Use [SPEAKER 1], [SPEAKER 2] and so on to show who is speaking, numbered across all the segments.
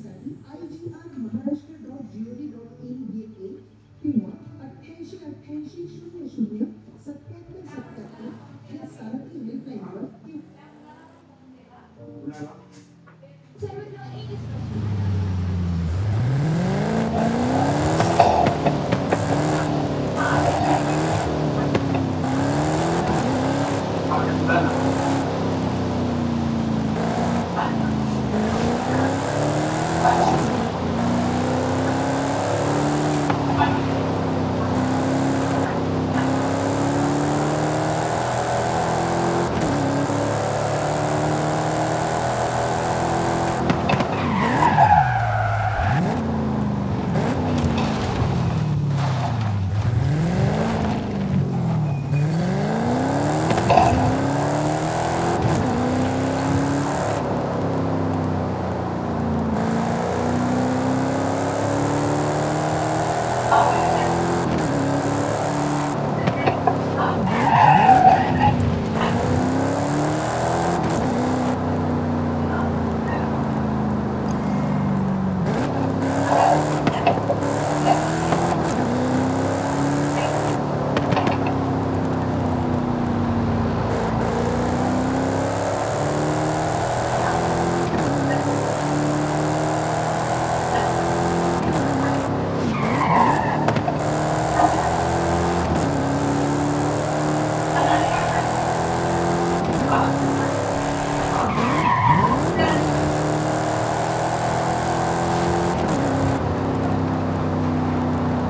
[SPEAKER 1] माहितीसाठी I G R Maharashtra dot gov dot in ही एक किंवा अठ्ठ्याऐंशी अठ्ठ्याऐंशी शून्य शून्य सत्याहत्तर सत्याहत्तर या सारथी हेल्पलाईनवर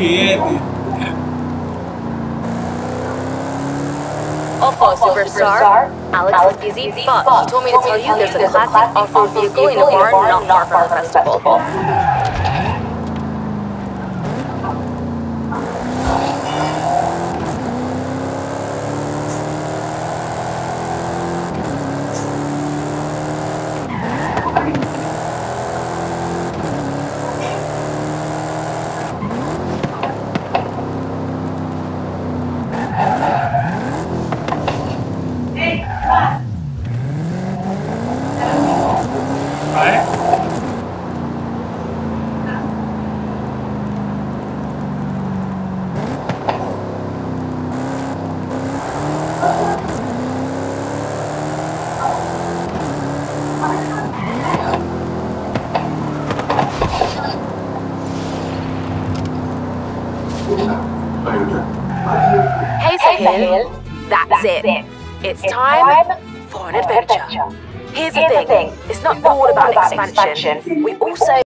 [SPEAKER 1] किंवा
[SPEAKER 2] Oppo Superstar. Alex is busy, but he told me to tell you there's a classic off-road vehicle in a barn not far from the festival. Hey Sahil, that's it. It's time for an adventure. Here's the thing, it's not all about expansion. We also